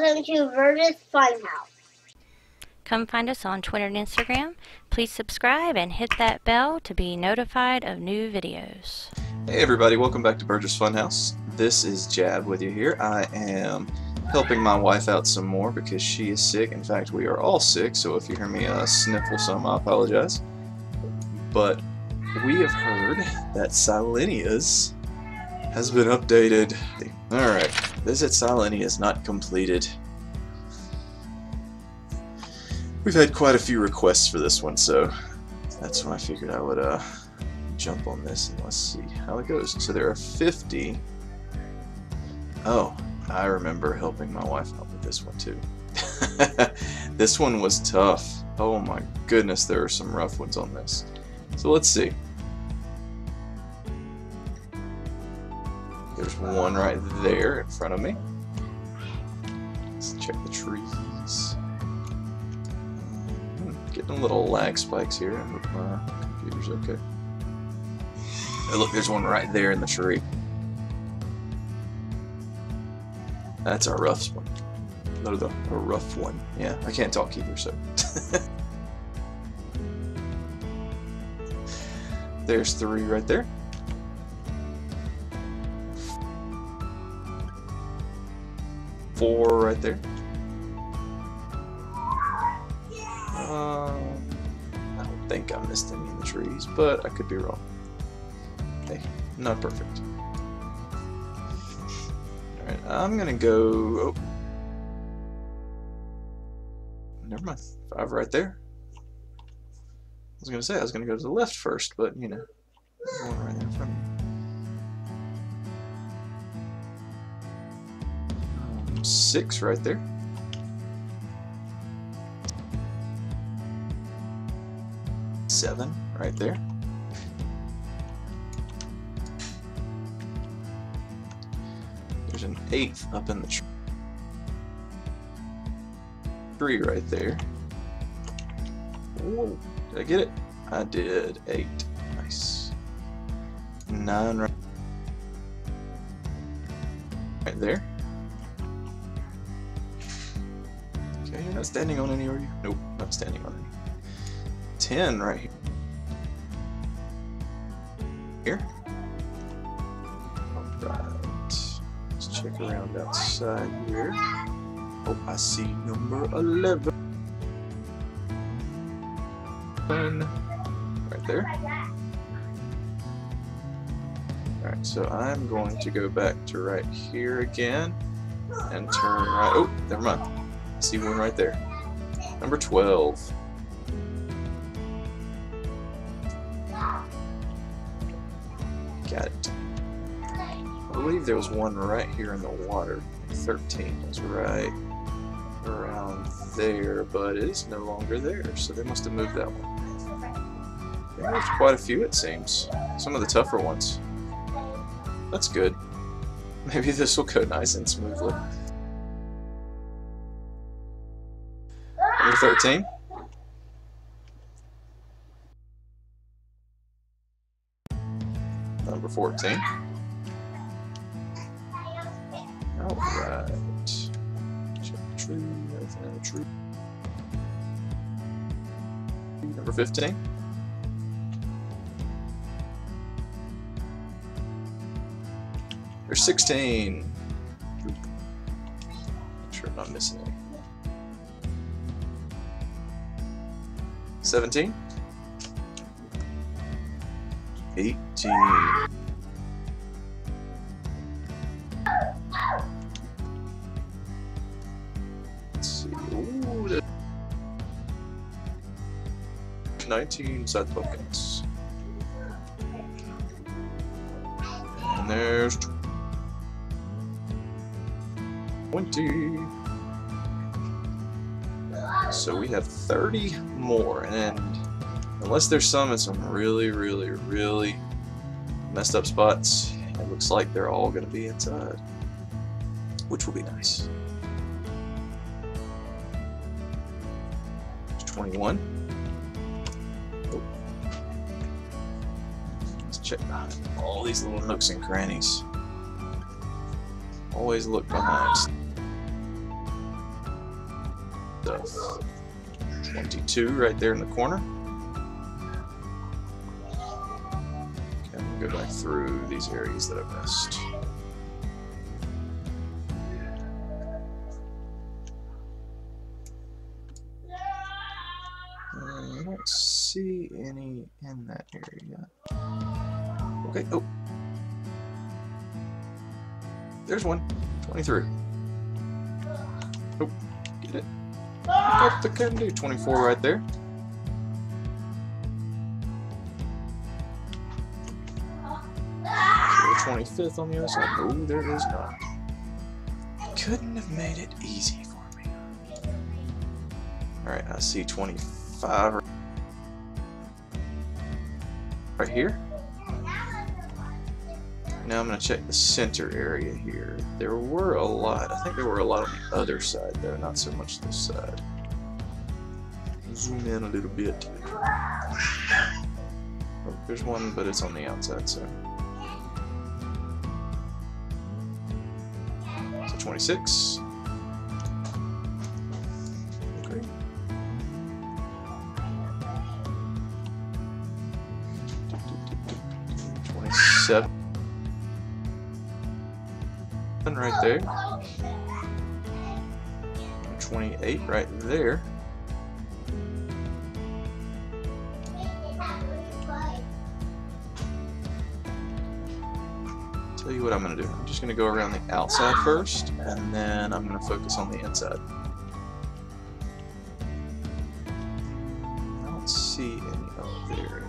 Welcome to Burgess Funhouse. Come find us on Twitter and Instagram. Please subscribe and hit that bell to be notified of new videos. Hey everybody, welcome back to Burgess Funhouse. This is Jab with you here. I am helping my wife out some more because she is sick. In fact, we are all sick, so if you hear me uh, sniffle some, I apologize. But we have heard that Sylenia's has been updated. Alright, Visit Sylenia is not completed. We've had quite a few requests for this one, so that's when I figured I would uh, jump on this and let's see how it goes. So there are 50. Oh, I remember helping my wife out with this one too. this one was tough. Oh my goodness, there are some rough ones on this. So let's see. One right there in front of me. Let's check the trees. Hmm, getting a little lag spikes here. I hope my computer's okay. Look, there's one right there in the tree. That's our rough one. No, the a rough one. Yeah, I can't talk either, so. There's three right there. Four right there. Um, I don't think I missed any in the trees, but I could be wrong. Hey, not perfect. Alright, I'm gonna go... Oh. Never mind. Five right there. I was gonna say I was gonna go to the left first, but you know, one right there six right there. Seven right there. There's an eighth up in the tree. Three right there. Whoa, did I get it? I did. Eight. Nice. Nine right, right there. Not standing on any, are you? Nope, not standing on any. 10 right here. Here. Alright. Let's check around outside here. Oh, I see number 11. Right there. Alright, so I'm going to go back to right here again and turn right. Oh, never mind. See one right there. Number 12. Got it. I believe there was one right here in the water. 13 was right around there, but it is no longer there, so they must have moved that one. They moved quite a few, it seems. Some of the tougher ones. That's good. Maybe this will go nice and smoothly. 13. Number 14. Alright. Check the tree, tree. Number 15. There's 16. Make sure I'm not missing any. 17 18 Let's see. Ooh, 19 side buckets. And there's 20. So we have 30 more, and unless there's some in some really, really, really messed up spots, it looks like they're all going to be inside, which will be nice. There's 21. Oh. Let's check behind all these little nooks and crannies. Always look behind. 22 right there in the corner. Okay, I'm go back through these areas that I missed. Uh, I don't see any in that area. Okay, oh. There's one. 23. Oh, get it. Up the candy. 24 right there. So 25th on the other side. Oh, there is not. Couldn't have made it easy for me. Alright, I see 25 right here. Now I'm going to check the center area here. There were a lot. I think there were a lot on the other side though, not so much this side. Zoom in a little bit. Oh, there's one, but it's on the outside, so. So 26. Okay. Twenty-seven right there. 28 right there. Tell you what I'm going to do. I'm just going to go around the outside first, and then I'm going to focus on the inside. I don't see any up there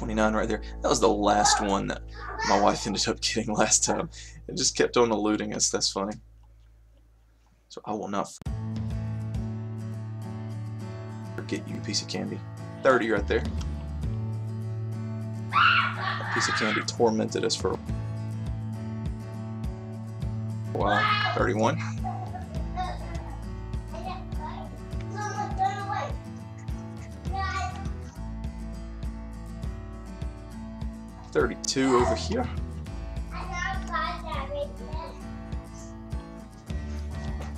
29 right there. That was the last one that my wife ended up getting last time. It just kept on eluding us. That's funny. So I will not forget you, a piece of candy. 30 right there. That piece of candy tormented us for a while. 31. Thirty-two over here.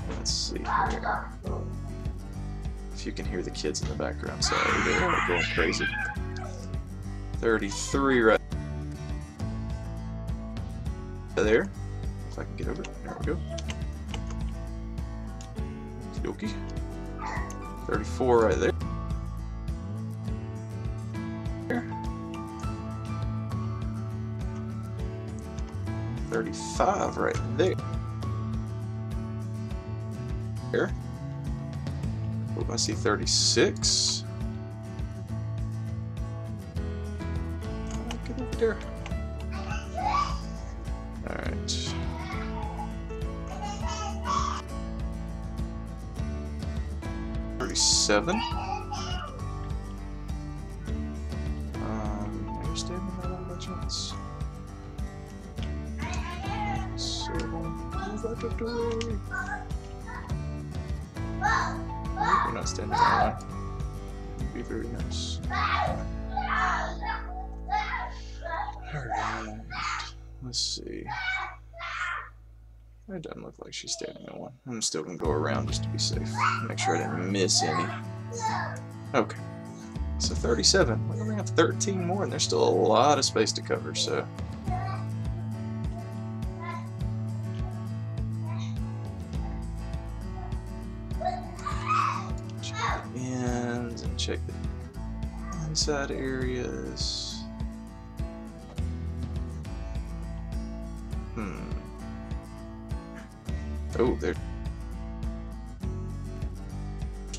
Let's see here. If you can hear the kids in the background, sorry, they're going crazy. 33 right there. If I can get over it. There we go. Okie 34 right there. Thirty-five right there. Here. Oh, I see 36. Get over there. Alright. Thirty-seven. Door. You're not standing line. Would be very nice. Alright. Let's see. It doesn't look like she's standing in one. I'm still gonna go around just to be safe. Make sure I didn't miss any. Okay. So 37. We only have 13 more, and there's still a lot of space to cover, so. And check the inside areas. Hmm. Oh, there's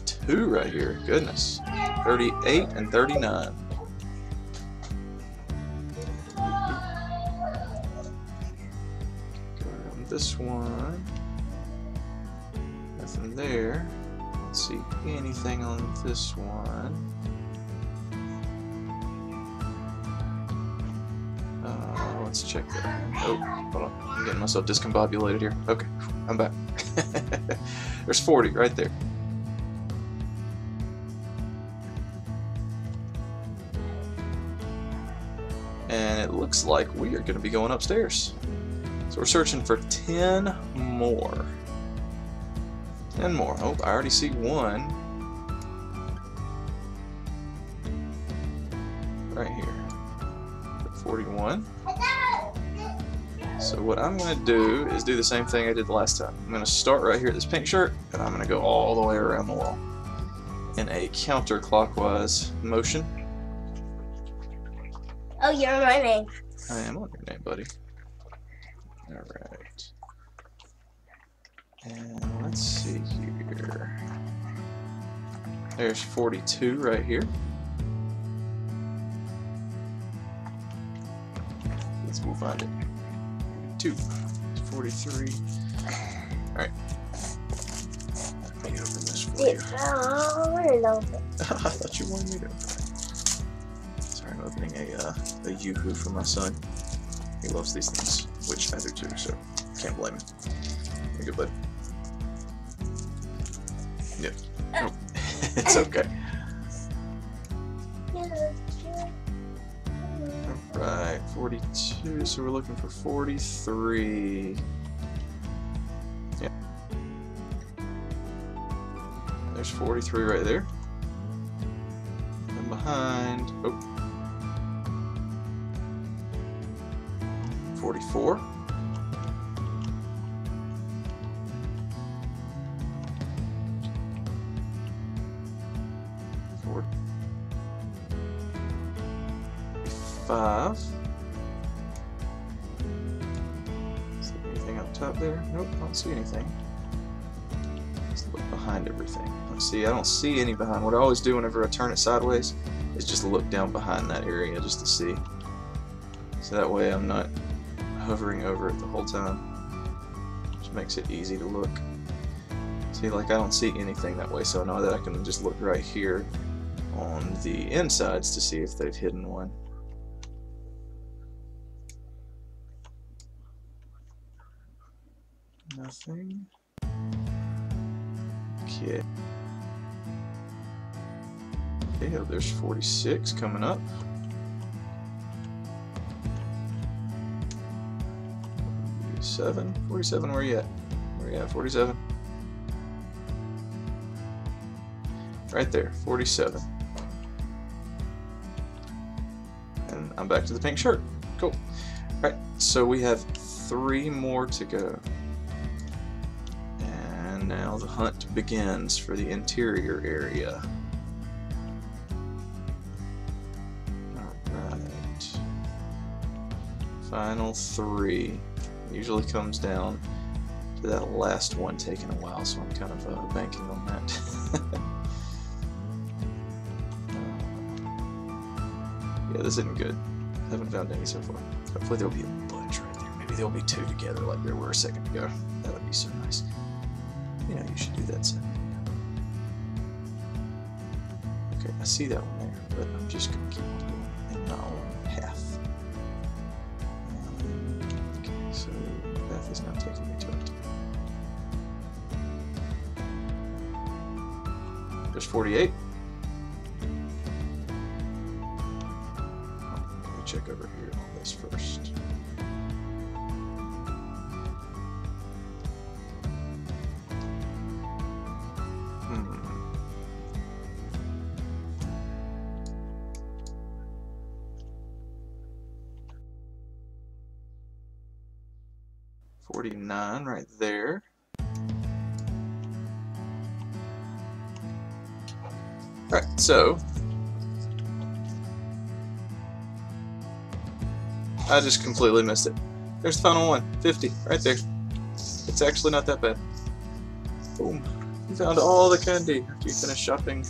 two right here. Goodness. 38 and 39. This one. Nothing there. Don't see anything on this one. Uh, let's check that. Oh, hold on. I'm getting myself discombobulated here. Okay, I'm back. There's 40 right there. And it looks like we are going to be going upstairs. So we're searching for 10 more. 10 more. Oh, I already see one. Right here. 41. So what I'm going to do is do the same thing I did the last time. I'm going to start right here at this pink shirt, and I'm going to go all the way around the wall in a counterclockwise motion. Oh, you're on my name. I am on your name, buddy. Alright. And let's see here. There's 42 right here. Let's go find it. 2. 43. Alright. Let me open this for you. I. I thought you wanted me to open it. Sorry, I'm opening a, uh, a Yoo-hoo for my son. He loves these things, which I do too, so can't blame him. You're good, bud. Yep. Nope. Oh. it's okay. Alright, 42, so we're looking for 43. Yeah. There's 43 right there. And behind, oh. 44. Five. Is there anything up top there? Nope, I don't see anything. Let's look behind everything. Let's see, I don't see any behind. What I always do whenever I turn it sideways is just look down behind that area just to see. So that way I'm not hovering over it the whole time. Which makes it easy to look. See, like I don't see anything that way, so I know that I can just look right here on the insides to see if they've hidden one. Nothing. Okay. Okay, oh, there's 46 coming up. Forty-seven. Forty-seven. Where you at? Where you at? Forty-seven. Right there. Forty-seven. And I'm back to the pink shirt. Cool. Alright, so we have three more to go. Now the hunt begins for the interior area. Alright. Final three. Usually comes down to that last one taking a while, so I'm kind of uh, banking on that. yeah, this isn't good. Haven't found any so far. Hopefully there'll be a bunch right there. Maybe there'll be two together like there were a second ago. That would be so nice. You know, you should do that second. Okay, I see that one there, but I'm just gonna keep on going in my own path. Okay, so path is now taking me to it. There's 48. 49 right there. Alright, so I just completely missed it. There's the final one, 50, right there. It's actually not that bad. Boom. You found all the candy after you finish shopping.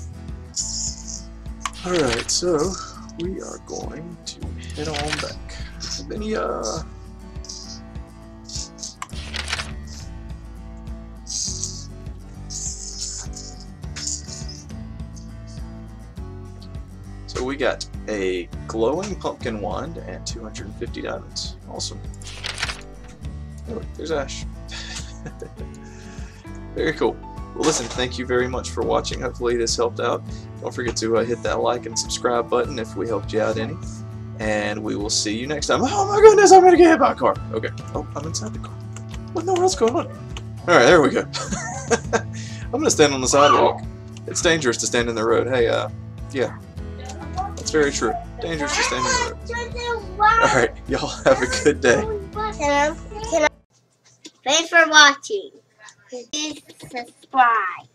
Alright, so we are going to head on back. Albania. we got a glowing pumpkin wand and 250 diamonds. Awesome. Oh, there's Ash. very cool. Well, listen, thank you very much for watching. Hopefully this helped out. Don't forget to uh, hit that like and subscribe button if we helped you out any. And we will see you next time. Oh my goodness, I'm going to get hit by a car. Okay. Oh, I'm inside the car. What in the world's going on? Alright, there we go. I'm going to stand on the sidewalk. It's dangerous to stand in the road. Hey, uh, yeah very true. Dangerous to stay in the. Alright, y'all have a good day. Can I, can I, thanks for watching. Please subscribe.